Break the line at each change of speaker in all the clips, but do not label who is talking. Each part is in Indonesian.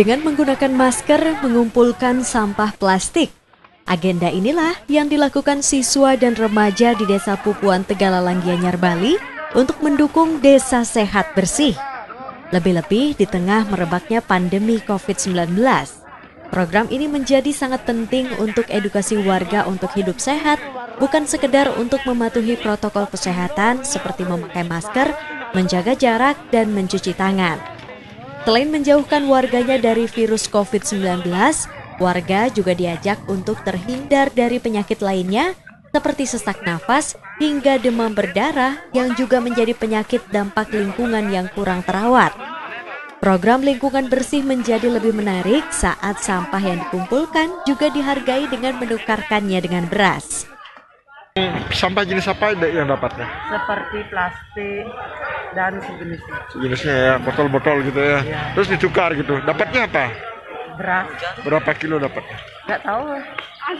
dengan menggunakan masker mengumpulkan sampah plastik. Agenda inilah yang dilakukan siswa dan remaja di Desa Pupuan Tegalalang Gianyar Bali untuk mendukung desa sehat bersih. Lebih-lebih di tengah merebaknya pandemi COVID-19. Program ini menjadi sangat penting untuk edukasi warga untuk hidup sehat, bukan sekedar untuk mematuhi protokol kesehatan seperti memakai masker, menjaga jarak, dan mencuci tangan. Selain menjauhkan warganya dari virus COVID-19, warga juga diajak untuk terhindar dari penyakit lainnya seperti sesak nafas hingga demam berdarah yang juga menjadi penyakit dampak lingkungan yang kurang terawat. Program lingkungan bersih menjadi lebih menarik saat sampah yang dikumpulkan juga dihargai dengan menukarkannya dengan beras.
Sampah jenis apa yang dapatnya?
Seperti plastik dan sejenisnya.
Jenisnya ya, botol-botol gitu ya.
Ya.
Terus ditukar gitu. Dapatnya apa?
Beras,
Berapa kilo dapatnya?
nggak tahu.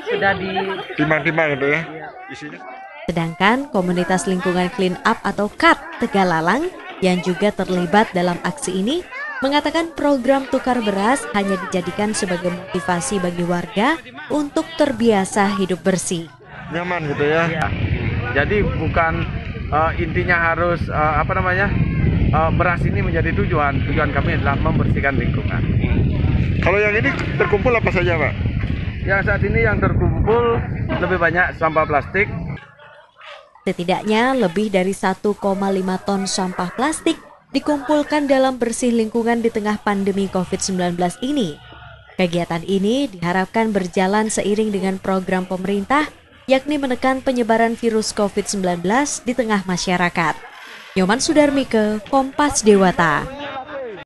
Sudah di
Timang-timang gitu ya.
ya,
Isinya
Sedangkan komunitas lingkungan clean up atau CAT Tegalalang yang juga terlibat dalam aksi ini mengatakan program tukar beras hanya dijadikan sebagai motivasi bagi warga untuk terbiasa hidup bersih.
nyaman gitu ya.
Iya. Jadi bukan eh, intinya harus eh, apa namanya eh, beras ini menjadi tujuan. Tujuan kami adalah membersihkan lingkungan.
Kalau yang ini terkumpul apa saja, Pak?
Yang saat ini yang terkumpul lebih banyak sampah plastik.
Setidaknya lebih dari 1,5 ton sampah plastik dikumpulkan dalam bersih lingkungan di tengah pandemi COVID-19 ini. Kegiatan ini diharapkan berjalan seiring dengan program pemerintah yakni menekan penyebaran virus COVID-19 di tengah masyarakat. Nyoman Sudarmike, Kompas Dewata.